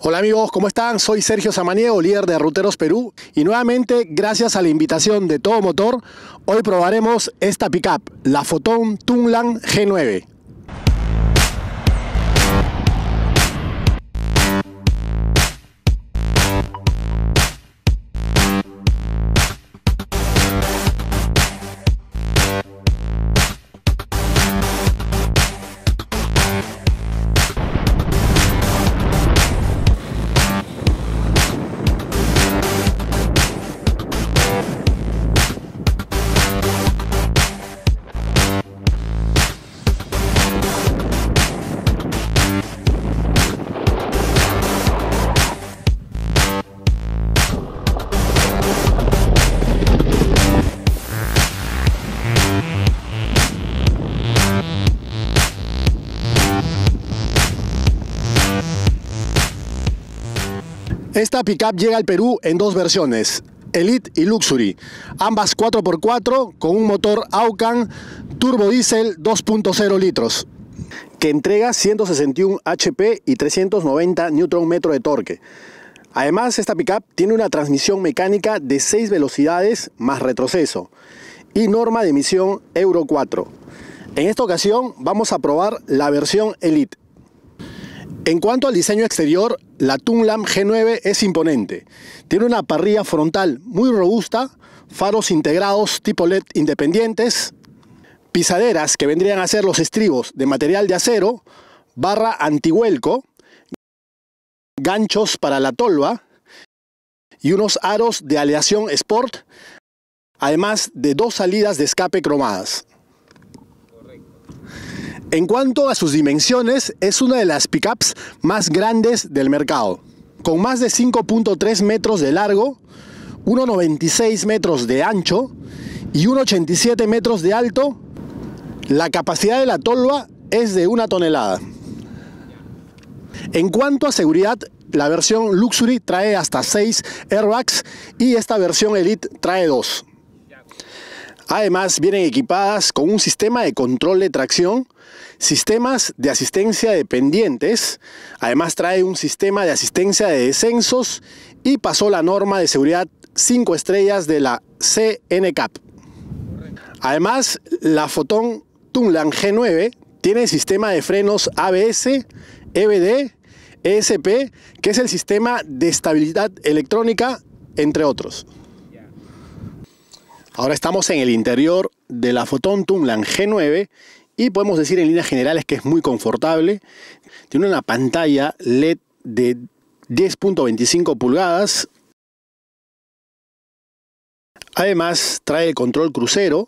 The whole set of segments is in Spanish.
Hola amigos, ¿cómo están? Soy Sergio Samaniego, líder de Ruteros Perú y nuevamente, gracias a la invitación de Todo Motor, hoy probaremos esta pickup, la Photon Tunglan G9. Esta pickup llega al Perú en dos versiones, Elite y Luxury, ambas 4x4 con un motor Aucan turbo diesel 2.0 litros, que entrega 161 HP y 390 Nm de torque. Además, esta pickup tiene una transmisión mecánica de 6 velocidades más retroceso y norma de emisión Euro 4. En esta ocasión vamos a probar la versión Elite. En cuanto al diseño exterior, la Tunglam G9 es imponente. Tiene una parrilla frontal muy robusta, faros integrados tipo LED independientes, pisaderas que vendrían a ser los estribos de material de acero, barra antihuelco, ganchos para la tolva y unos aros de aleación Sport, además de dos salidas de escape cromadas. En cuanto a sus dimensiones, es una de las pickups más grandes del mercado, con más de 5.3 metros de largo, 1,96 metros de ancho y 1,87 metros de alto. La capacidad de la tolva es de una tonelada. En cuanto a seguridad, la versión Luxury trae hasta 6 airbags y esta versión Elite trae 2. Además, vienen equipadas con un sistema de control de tracción, sistemas de asistencia de pendientes, además trae un sistema de asistencia de descensos y pasó la norma de seguridad 5 estrellas de la CNCAP. Además, la Photon Tunglan G9 tiene sistema de frenos ABS, EBD, ESP, que es el sistema de estabilidad electrónica, entre otros. Ahora estamos en el interior de la Photon Tunglan G9 y podemos decir en líneas generales que es muy confortable. Tiene una pantalla LED de 10.25 pulgadas. Además trae control crucero,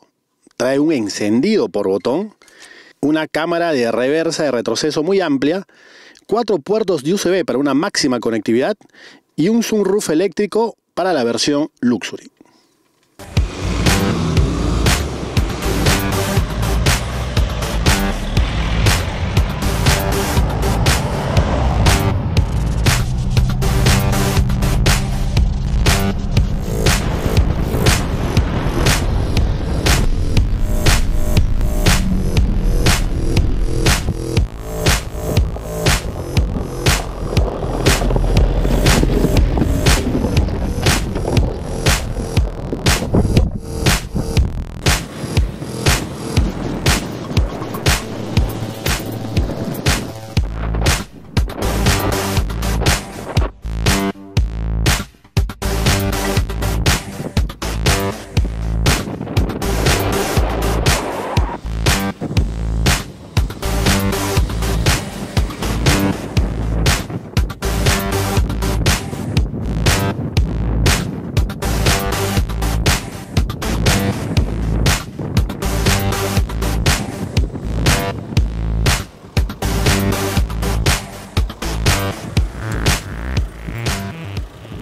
trae un encendido por botón, una cámara de reversa de retroceso muy amplia, cuatro puertos de USB para una máxima conectividad y un sunroof eléctrico para la versión Luxury.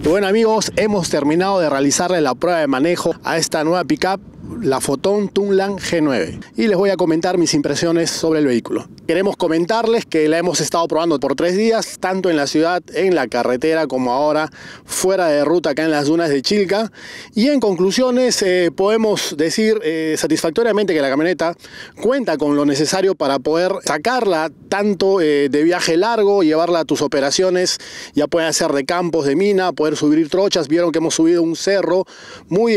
Bueno amigos, hemos terminado de realizarle la prueba de manejo a esta nueva pickup, la Photon Tunglan G9. Y les voy a comentar mis impresiones sobre el vehículo. Queremos comentarles que la hemos estado probando por tres días, tanto en la ciudad, en la carretera, como ahora fuera de ruta acá en las dunas de Chilca. Y en conclusiones eh, podemos decir eh, satisfactoriamente que la camioneta cuenta con lo necesario para poder sacarla tanto eh, de viaje largo, llevarla a tus operaciones, ya puede ser de campos, de mina, poder subir trochas. Vieron que hemos subido un cerro muy,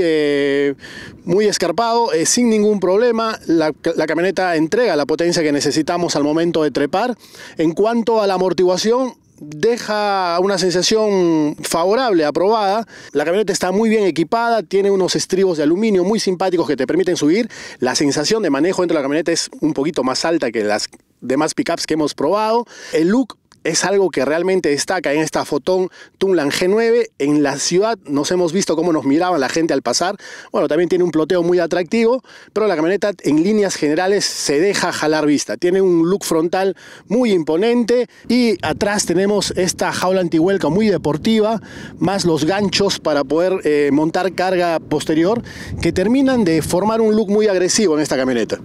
muy escarpado, sin ningún problema. La, la camioneta entrega la potencia que necesitamos al momento de trepar. En cuanto a la amortiguación, deja una sensación favorable, aprobada. La camioneta está muy bien equipada, tiene unos estribos de aluminio muy simpáticos que te permiten subir. La sensación de manejo dentro de la camioneta es un poquito más alta que las demás pickups que hemos probado. El look es algo que realmente destaca en esta Fotón Tunlan G9. En la ciudad nos hemos visto cómo nos miraban la gente al pasar. Bueno, también tiene un ploteo muy atractivo, pero la camioneta en líneas generales se deja jalar vista. Tiene un look frontal muy imponente y atrás tenemos esta jaula antihuelca muy deportiva, más los ganchos para poder eh, montar carga posterior que terminan de formar un look muy agresivo en esta camioneta.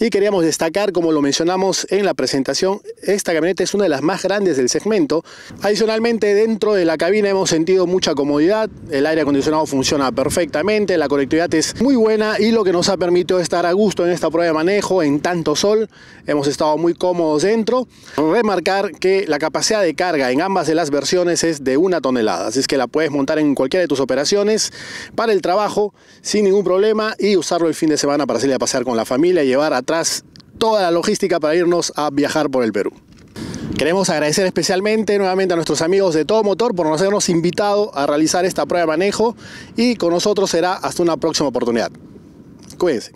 Y queríamos destacar, como lo mencionamos en la presentación, esta camioneta es una de las más grandes del segmento. Adicionalmente, dentro de la cabina hemos sentido mucha comodidad, el aire acondicionado funciona perfectamente, la conectividad es muy buena y lo que nos ha permitido estar a gusto en esta prueba de manejo en tanto sol. Hemos estado muy cómodos dentro. Remarcar que la capacidad de carga en ambas de las versiones es de una tonelada, así es que la puedes montar en cualquiera de tus operaciones para el trabajo sin ningún problema y usarlo el fin de semana para salir a pasear con la familia y llevar atrás toda la logística para irnos a viajar por el Perú. Queremos agradecer especialmente nuevamente a nuestros amigos de Todo Motor por nos habernos invitado a realizar esta prueba de manejo y con nosotros será hasta una próxima oportunidad. Cuídense.